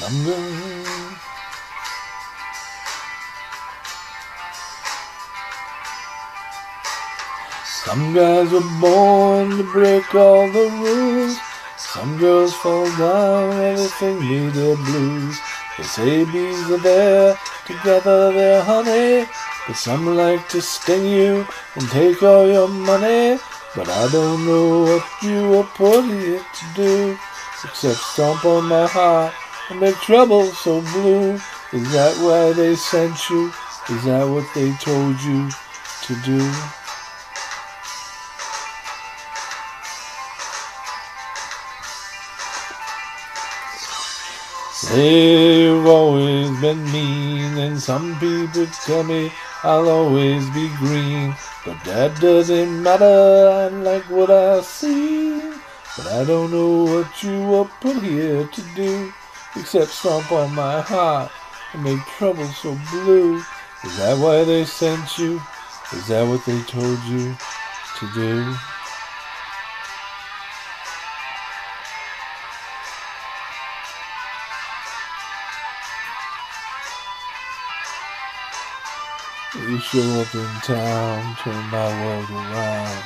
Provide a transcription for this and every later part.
Some guys were born to break all the rules. Some girls fall down, everything need their blues. They say bees are there to gather their honey, but some like to sting you and take all your money. But I don't know what you were put here to do, except stomp on my heart and make trouble so blue. Is that why they sent you? Is that what they told you to do? They've always been mean, and some people tell me I'll always be green. But that doesn't matter, I like what I see. But I don't know what you were put here to do, except stomp on my heart and make trouble so blue. Is that why they sent you? Is that what they told you to do? You show up in town, turn my world around.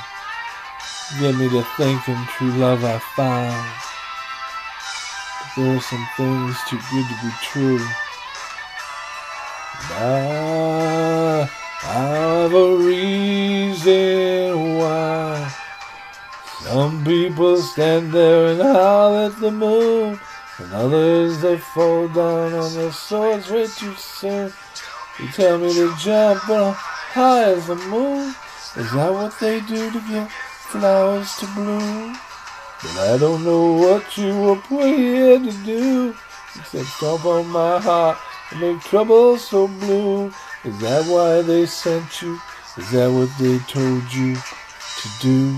Get me to thinking true love I found. There are some things too good to be true. I, I have a reason why. Some people stand there and howl at the moon, and others they fall down on their swords way too soon. You tell me to jump uh, high as the moon. Is that what they do to get flowers to bloom? But I don't know what you were here to do. Except stomp on my heart and make trouble so blue. Is that why they sent you? Is that what they told you to do?